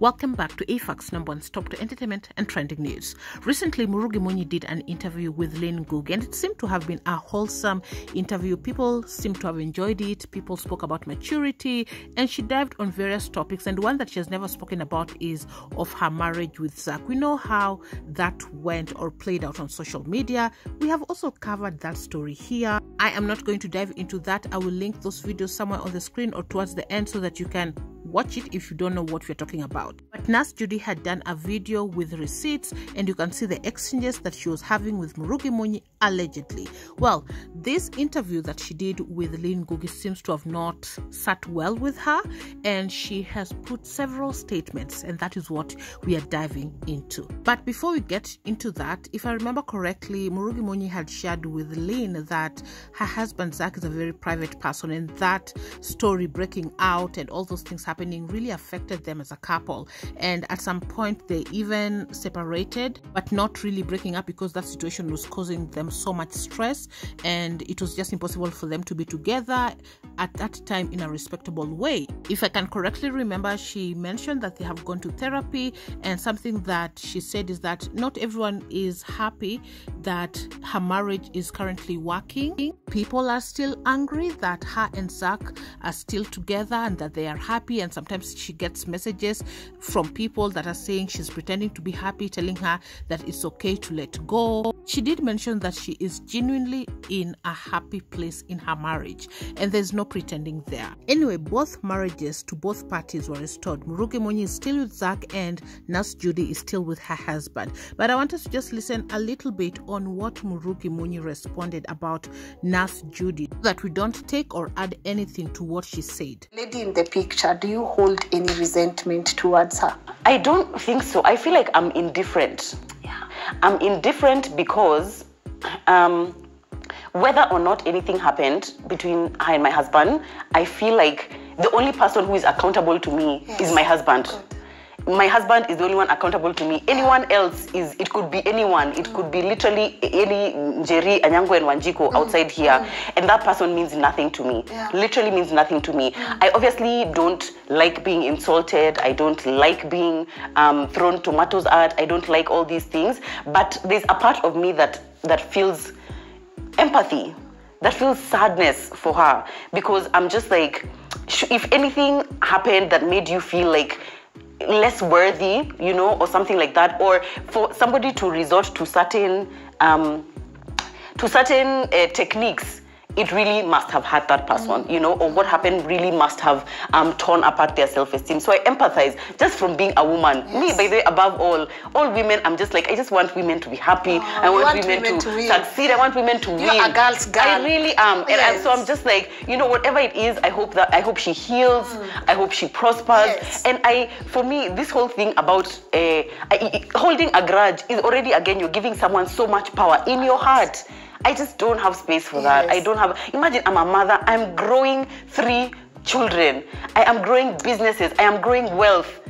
Welcome back to Ayfacts number one stop to entertainment and trending news. Recently, Murugi Munyi did an interview with Lynn Ngugi, and it seemed to have been a wholesome interview. People seemed to have enjoyed it. People spoke about maturity, and she dived on various topics. And one that she has never spoken about is of her marriage with Zach. We know how that went or played out on social media. We have also covered that story here. I am not going to dive into that. I will link those videos somewhere on the screen or towards the end so that you can watch it if you don't know what we're talking about. But Nurse Judy had done a video with receipts and you can see the exchanges that she was having with Murugi allegedly. Well, this interview that she did with Lynn Ngugi seems to have not sat well with her and she has put several statements and that is what we are diving into. But before we get into that, if I remember correctly, Murugi Munyi had shared with Lynn that her husband Zach is a very private person and that story breaking out and all those things happening really affected them as a couple. And at some point, they even separated, but not really breaking up because that situation was causing them so much stress and it was just impossible for them to be together at that time in a respectable way. If I can correctly remember, she mentioned that they have gone to therapy, and something that she said is that not everyone is happy that her marriage is currently working. People are still angry that her and Zach are still together and that they are happy, and sometimes she gets messages from people that are saying she's pretending to be happy, telling her that it's okay to let go. She did mention that she is genuinely in a happy place in her marriage, and there's no pretending there. Anyway, both marriages to both parties were restored. Murugi Munyi is still with Zach, and Nurse Judy is still with her husband. But I want us to just listen a little bit on what Murugi Munyi responded about Nurse Judy, that we don't take or add anything to what she said. Lady in the picture, do you hold any resentment towards her? I don't think so. I feel like I'm indifferent. Yeah. I'm indifferent because um, whether or not anything happened between her and my husband, I feel like the only person who is accountable to me Yes. is my husband. My husband is the only one accountable to me. Anyone else is, it could be anyone. It could be literally any Njeri, Anyango, and Wanjiku mm. outside here. Mm. And that person means nothing to me. Yeah. Literally means nothing to me. Mm. I obviously don't like being insulted. I don't like being um, thrown tomatoes at. I don't like all these things. But there's a part of me that, that feels empathy that feels sadness for her because i'm just like if anything happened that made you feel like less worthy you know or something like that or for somebody to resort to certain um, to certain uh, techniques it really must have hurt that person, you know, or what happened really must have um, torn apart their self-esteem. So I empathize just from being a woman. Me, by the way, above all, all women, I'm just like, I just want women to be happy. I want, want women, women to, to succeed. I want women to You're win. a girl's girl. I really am. And, and so I'm just like, you know, whatever it is, I hope that I hope she heals. I hope she prospers. Yes. And I, for me, this whole thing about uh, I, I- holding a grudge is already again you're giving someone so much power in your heart. I just don't have space for that. I don't have. Imagine I'm a mother. I'm growing three children. I am growing businesses. I am growing wealth.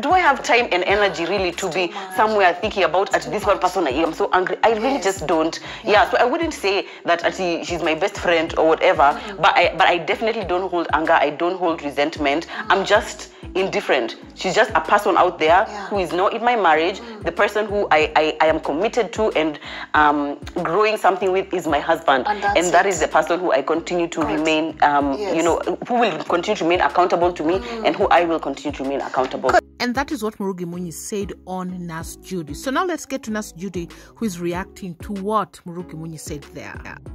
Do I have time and energy really to be somewhere thinking about at this one person I am so angry? I really Yes. just don't. Yeah. so I wouldn't say that Ati, she's my best friend or whatever, but I but I definitely don't hold anger. I don't hold resentment. I'm just indifferent. She's just a person out there Yeah. who is not in my marriage. The person who I, I, I am committed to and um, growing something with is my husband. And that's that it. is the person who I continue to Good. remain, um, Yes. you know, who will continue to remain accountable to me and who I will continue to remain accountable And that is what Murugi Munyi said on Nurse Judy. So now let's get to Nurse Judy, who is reacting to what Murugi Munyi said there.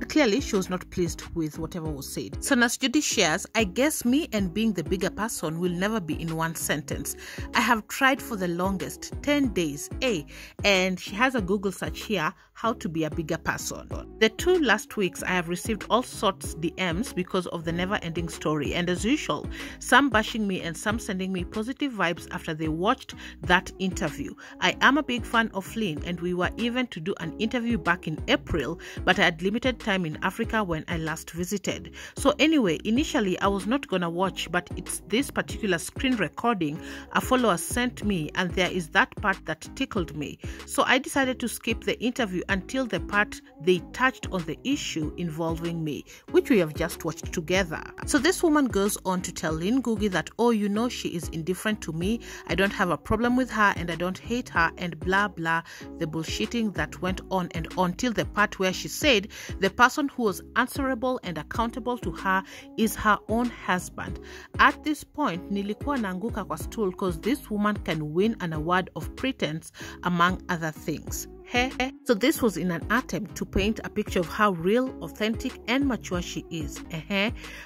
Clearly, she was not pleased with whatever was said. So Nurse Judy shares, I guess me and being the bigger person will never be in one sentence. I have tried for the longest 10 days, A, and she has a Google search here how to be a bigger person. The two last weeks, I have received all sorts of DMs because of the never ending story, and as usual, some bashing me and some sending me positive vibes after they watched that interview. I am a big fan of Flynn, and we were even to do an interview back in April, but I had limited time in Africa when I last visited. So, anyway, initially I was not gonna watch, but it's this particular screen recording a follower sent me, and there is that part that tickled me. So, I decided to skip the interview until the part they touched on the issue involving me, which we have just watched together. So this woman goes on to tell Lynn Ngugi that, oh, you know, she is indifferent to me. I don't have a problem with her and I don't hate her and blah blah the bullshitting that went on and on till the part where she said the person who was answerable and accountable to her is her own husband. At this point, nilikuwa naanguka kwa stool because this woman can win an award of pretense among other things. So this was in an attempt to paint a picture of how real, authentic, and mature she is.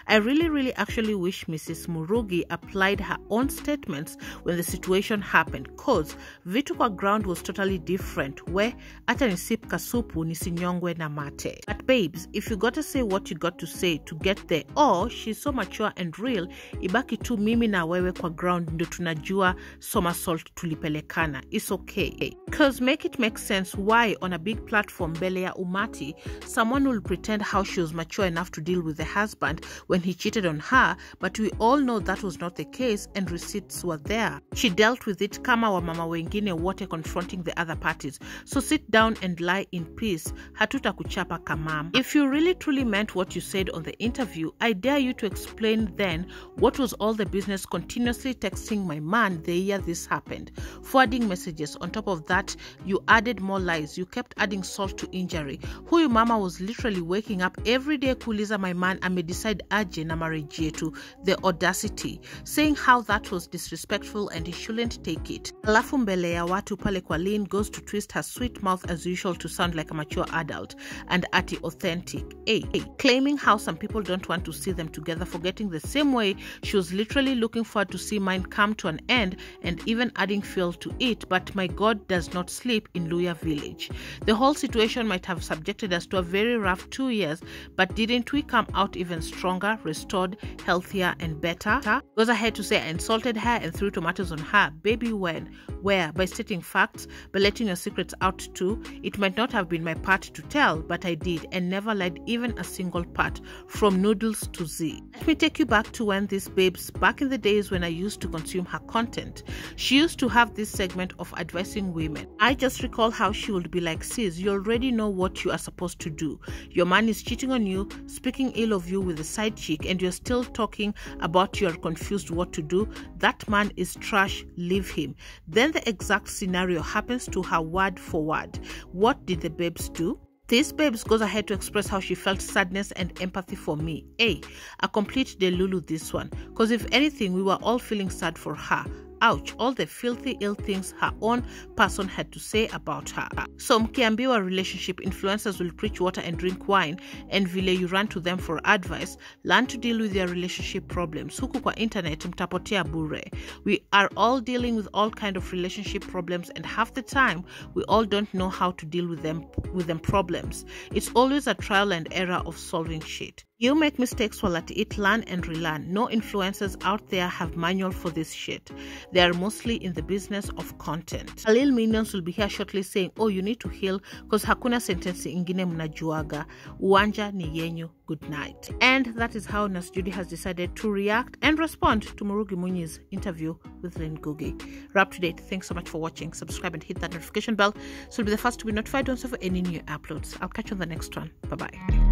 I really, really actually wish Mrs. Murugi applied her own statements when the situation happened, cause vitu kwa ground was totally different. Where hata nisip kasupu nisinyongwe na mate. But babes, if you gotta say what you got to say to get there, or she's so mature and real, ibaki tu mimi na wewe kwa ground ndo tunajua somersault tulipelekana. It's okay. Cause make it make sense why on a big platform mbele ya umati someone will pretend how she was mature enough to deal with the husband when he cheated on her but we all know that was not the case and receipts were there. She dealt with it kama wa mama wengine wote confronting the other parties. So sit down and lie in peace. Hatuta kuchapa kamam if you really truly meant what you said on the interview i dare you to explain then what was all the business continuously texting my man the year this happened. Forwarding messages. On top of that you added more lies. You kept adding salt to injury. Huyu mama was literally waking up every day kuuliza my man amedecide aje na marriage yetu. The audacity. Saying how that was disrespectful and he shouldn't take it. Alafu ya watu pale kwa goes to twist her sweet mouth as usual to sound like a mature adult and ati authentic. A. Claiming how some people don't want to see them together, forgetting the same way she was literally looking forward to see mine come to an end and even adding fuel to it. But my God does not sleep in Luya village. The whole situation might have subjected us to a very rough two years, but didn't we come out even stronger, restored, healthier, and better? Goes ahead to say I insulted her and threw tomatoes on her. Baby, when? Where? By stating facts, by letting your secrets out too. It might not have been my part to tell, but I did, and never lied even a single part, from noodles to Z. Let me take you back to when these babes, back in the days when I used to consume her content, she used to have this segment of advising women. I just recall how she would be like, sis, you already know what you are supposed to do. Your man is cheating on you, speaking ill of you with a side chick, and you're still talking about you're confused what to do. That man is trash, leave him. Then the exact scenario happens to her word for word. What did the babes do? This babes goes ahead to express how she felt sadness and empathy for me. A, a complete delulu this one. Because if anything, we were all feeling sad for her. Ouch, all the filthy ill things her own person had to say about her. So mkiambiwa relationship influencers will preach water and drink wine and vile you run to them for advice, learn to deal with your relationship problems. Huku kwa internet mtapotea bure. We are all dealing with all kind of relationship problems and half the time we all don't know how to deal with them with them problems. It's always a trial and error of solving shit. You make mistakes while at it, learn and relearn. No influencers out there have manual for this shit. They are mostly in the business of content. Halil Minions will be here shortly saying, oh, you need to heal because hakuna sentence ingine mnajuaga. Uwanja ni yenyu. Good night. And that is how Nurse Judy has decided to react and respond to Murugi Munyi's interview with Lynn Ngugi. Wrap to date. Thanks so much for watching. Subscribe and hit that notification bell so you'll be the first to be notified once of any new uploads. I'll catch you on the next one. Bye bye.